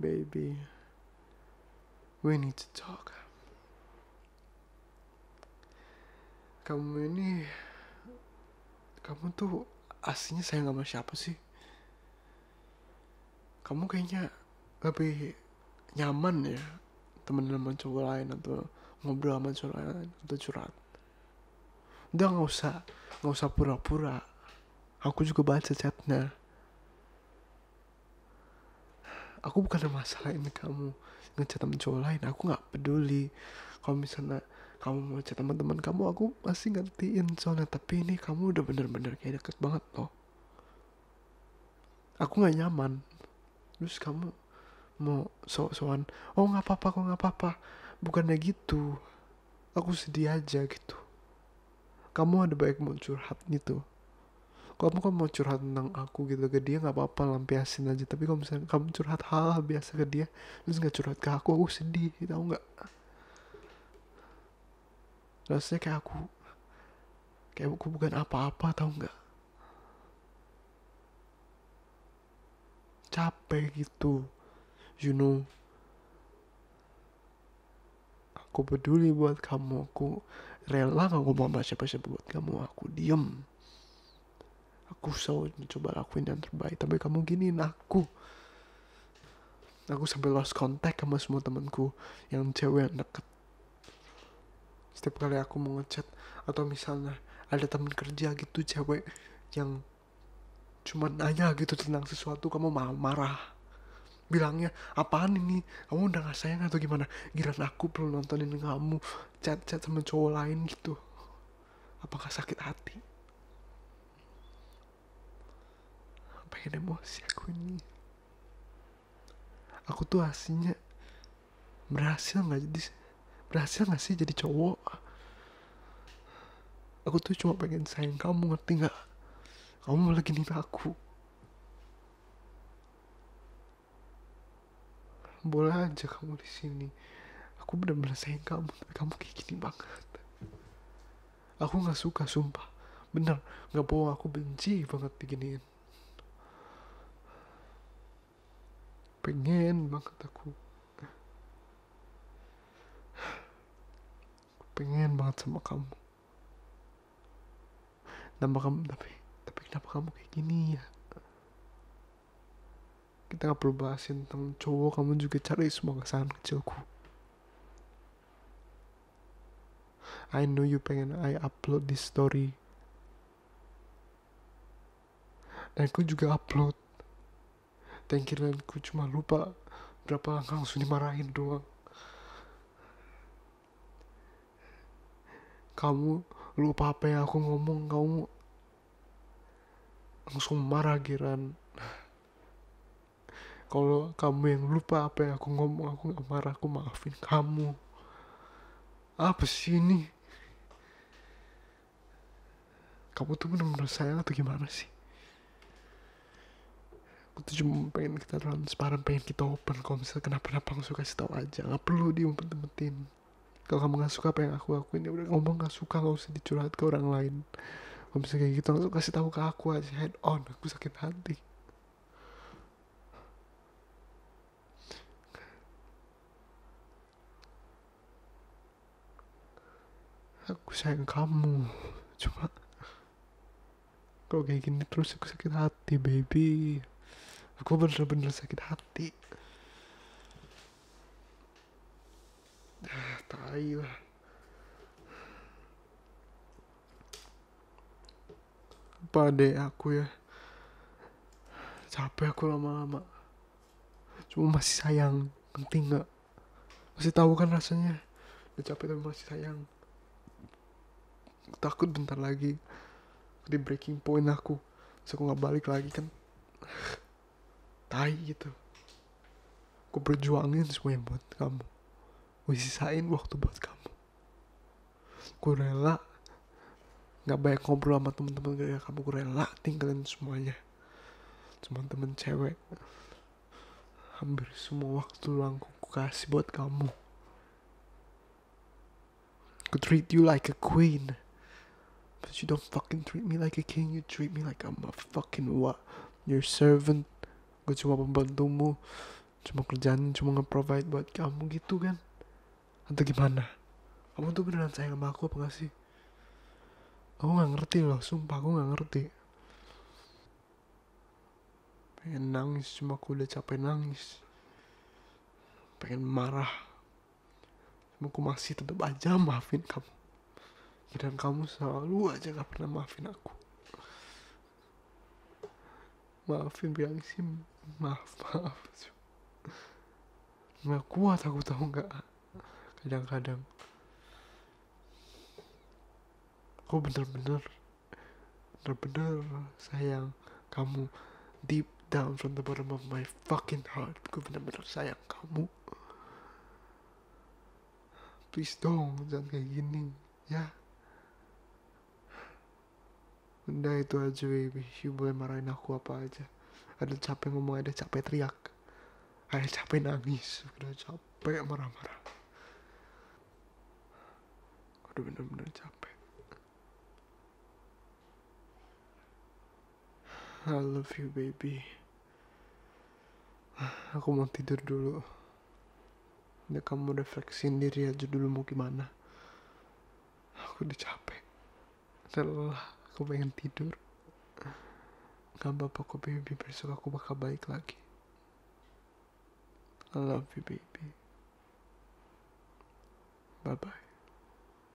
baby. We need to talk. Kamu ini, kamu tuh aslinya sayang sama siapa sih? Kamu kayaknya lebih nyaman ya temen sama cowok lain atau ngobrol sama cowok lain atau curhat. Udah nggak usah, nggak usah pura-pura. Aku juga baca chatnya. Aku bukan masalahin kamu ngechat sama cowok lain. Aku nggak peduli. Kalau misalnya kamu mau chat sama teman kamu, aku pasti ngertiin soalnya. Tapi ini kamu udah bener-bener kayak deket banget loh. Aku nggak nyaman. Terus kamu mau sok-sokan, oh nggak apa-apa kok nggak apa-apa. Bukannya gitu. Aku sedih aja gitu. Kamu ada baik mau curhat gitu kamu kan mau curhat tentang aku gitu ke dia nggak apa-apa lampiasin aja. Tapi kalau misalnya kamu curhat hal, biasa ke dia terus nggak curhat ke aku aku sedih tahu nggak? Rasanya kayak aku kayak aku bukan apa-apa tahu nggak? Capek gitu you know. Aku peduli buat kamu aku rela nggak ngomong sama siapa-siapa buat kamu aku diem aku selalu mencoba lakuin yang terbaik. Tapi kamu giniin aku aku sampai lost contact sama semua temanku yang cewek yang deket. Setiap kali aku mau ngechat atau misalnya ada teman kerja gitu cewek yang cuma nanya gitu tentang sesuatu kamu malah marah. Bilangnya apaan ini? Kamu udah gak sayang atau gimana? Giran aku perlu nontonin kamu chat chat sama cowok lain gitu. Apakah sakit hati pengen emosi aku ini. Aku tuh aslinya berhasil nggak jadi berhasil nggak sih jadi cowok? Aku tuh cuma pengen sayang kamu ngerti nggak? Kamu malah gini aku. Boleh aja kamu di sini. Aku benar-benar sayang kamu tapi kamu kayak gini banget. Aku nggak suka sumpah. Bener nggak bohong aku benci banget diginiin pengen banget aku. Pengen banget sama kamu. Nama kamu tapi tapi kenapa kamu kayak gini ya? Kita gak perlu bahasin tentang cowok kamu juga cari semua kesalahan kecilku. I know you pengen I upload this story. Dan aku juga upload dan kiraanku cuma lupa berapa langkah langsung dimarahin doang. Kamu lupa apa yang aku ngomong kamu langsung marah Giran. Kalau kamu yang lupa apa yang aku ngomong aku gak marah aku maafin kamu. Apa sih ini? Kamu tuh bener-bener sayang atau gimana sih tuh cuma pengen kita transparan pengen kita open. Kalau misalnya kenapa-napa langsung kasih tahu aja nggak perlu diumpet-umpetin. Kalau kamu nggak suka apa yang aku lakuin ya udah ngomong nggak suka nggak usah dicurhat ke orang lain. Kalau misalnya kayak gitu langsung kasih tahu ke aku aja head on aku sakit hati. Aku sayang kamu cuma kalau kayak gini terus aku sakit hati baby aku bener-bener sakit hati. Ah, tai lah. Apa deh aku ya. Capek aku lama-lama. Cuma masih sayang penting nggak? Masih tahu kan rasanya? Udah capek tapi masih sayang. Takut bentar lagi di breaking point aku. So aku nggak balik lagi kan tai gitu. Aku berjuangin semuanya buat kamu. Gue sisain waktu buat kamu. Gue rela nggak banyak ngobrol sama temen-temen gaya kamu. Gue rela tinggalin semuanya. Cuma temen cewek. Hampir semua waktu luangku gue kasih buat kamu. Aku treat you like a queen. But you don't fucking treat me like a king. You treat me like I'm a fucking what? Your servant gue cuma pembantumu cuma kerjaan cuma nge-provide buat kamu gitu kan? Atau gimana? Kamu tuh beneran sayang sama aku apa gak sih? Aku nggak ngerti loh sumpah aku nggak ngerti. Pengen nangis cuma aku udah capek nangis. Pengen marah. Cuma aku masih tetap aja maafin kamu. Dan kamu selalu aja gak pernah maafin aku. Maafin bilang sih maaf maaf. Nggak kuat aku tahu nggak. Kadang-kadang. Aku bener-bener bener-bener sayang kamu deep down from the bottom of my fucking heart. Gue bener-bener sayang kamu. Please dong jangan kayak gini ya. Udah itu aja baby. You boleh marahin aku apa aja ada capek ngomong ada capek teriak. Ada capek nangis. Udah capek marah-marah. Udah bener-bener capek. I love you baby. Aku mau tidur dulu. Udah kamu refleksiin diri aja dulu mau gimana. Aku udah capek. Lelah aku pengen tidur Gak apa-apa kok baby Besok aku bakal balik lagi. I love you baby. Bye bye